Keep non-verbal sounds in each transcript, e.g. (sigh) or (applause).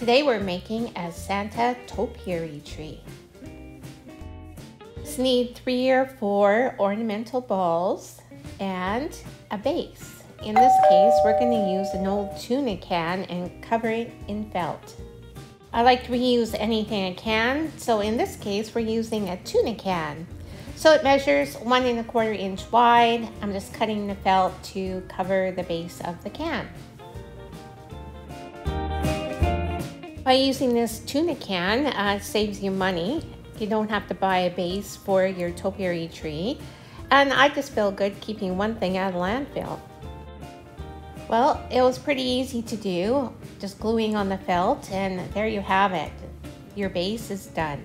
Today we're making a Santa topiary tree. Just need three or four ornamental balls and a base. In this case, we're going to use an old tuna can and cover it in felt. I like to reuse anything I can, so in this case, we're using a tuna can. So it measures one and a quarter inch wide. I'm just cutting the felt to cover the base of the can. By using this tuna can, uh, it saves you money. You don't have to buy a base for your topiary tree. And I just feel good keeping one thing out of landfill. Well, it was pretty easy to do, just gluing on the felt, and there you have it. Your base is done.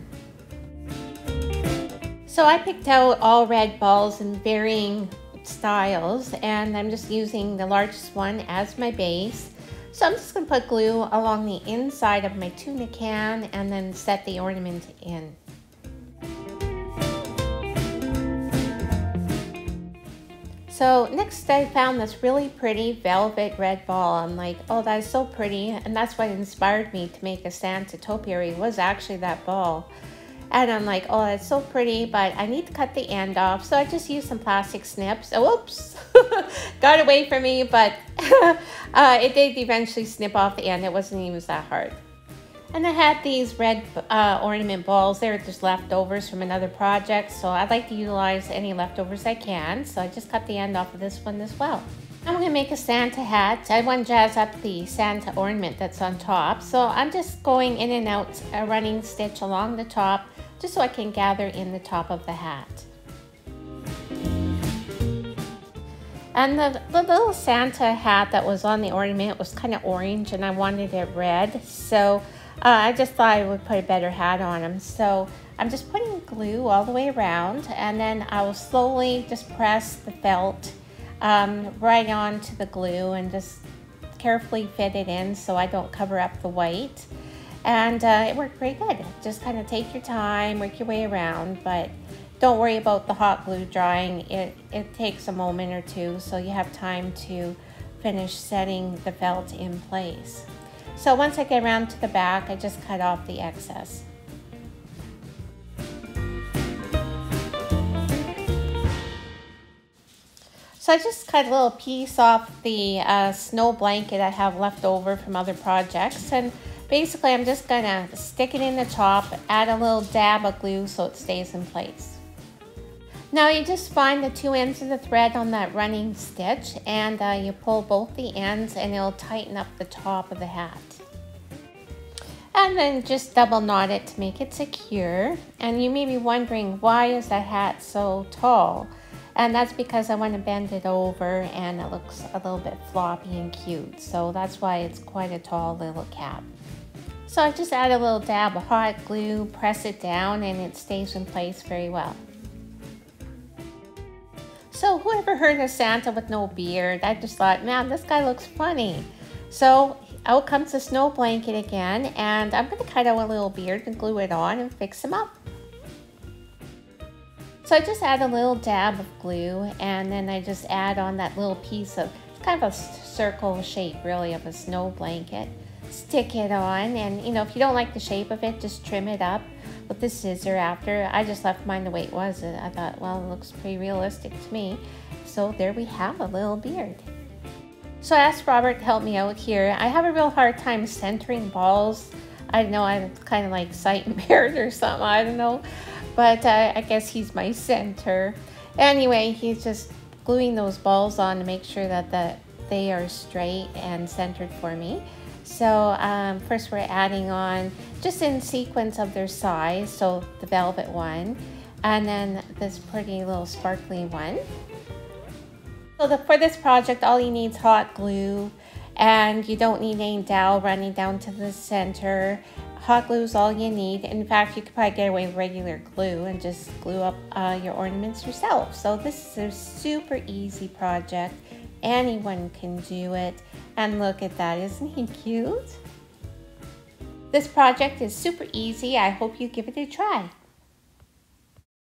So I picked out all red balls in varying styles and I'm just using the largest one as my base. So I'm just to put glue along the inside of my tuna can and then set the ornament in. So next I found this really pretty velvet red ball. I'm like, oh, that's so pretty. And that's what inspired me to make a Santa topiary was actually that ball. And I'm like, oh, that's so pretty, but I need to cut the end off. So I just used some plastic snips. Oh, whoops, (laughs) got away from me, but (laughs) uh, it did eventually snip off the end. It wasn't even that hard. And I had these red uh, ornament balls. They were just leftovers from another project. So I'd like to utilize any leftovers I can. So I just cut the end off of this one as well. I'm going to make a Santa hat. I want to jazz up the Santa ornament that's on top. So I'm just going in and out a running stitch along the top just so I can gather in the top of the hat. And the, the little Santa hat that was on the ornament was kind of orange and I wanted it red. So uh, I just thought I would put a better hat on him. So I'm just putting glue all the way around and then I will slowly just press the felt um, right onto the glue and just carefully fit it in so I don't cover up the white. And uh, it worked pretty good. Just kind of take your time, work your way around, but don't worry about the hot glue drying. It, it takes a moment or two, so you have time to finish setting the felt in place. So once I get around to the back, I just cut off the excess. So I just cut a little piece off the uh, snow blanket I have left over from other projects and Basically, I'm just gonna stick it in the top, add a little dab of glue so it stays in place. Now you just find the two ends of the thread on that running stitch and uh, you pull both the ends and it'll tighten up the top of the hat. And then just double knot it to make it secure. And you may be wondering, why is that hat so tall? And that's because I want to bend it over and it looks a little bit floppy and cute. So that's why it's quite a tall little cap. So I just add a little dab of hot glue, press it down, and it stays in place very well. So whoever heard of Santa with no beard, I just thought, man, this guy looks funny. So out comes the snow blanket again, and I'm gonna cut out a little beard and glue it on and fix him up. So I just add a little dab of glue, and then I just add on that little piece of, kind of a circle shape really of a snow blanket. Stick it on and you know if you don't like the shape of it just trim it up with the scissor after. I just left mine the way it was I thought well it looks pretty realistic to me. So there we have a little beard. So I asked Robert to help me out here. I have a real hard time centering balls. I know I'm kind of like sight impaired (laughs) or something I don't know but uh, I guess he's my center anyway he's just gluing those balls on to make sure that the, they are straight and centered for me so um, first we're adding on just in sequence of their size, so the velvet one, and then this pretty little sparkly one. So the, for this project, all you need is hot glue, and you don't need any dowel running down to the center. Hot glue is all you need. In fact, you could probably get away with regular glue and just glue up uh, your ornaments yourself. So this is a super easy project. Anyone can do it. And look at that, isn't he cute? This project is super easy. I hope you give it a try.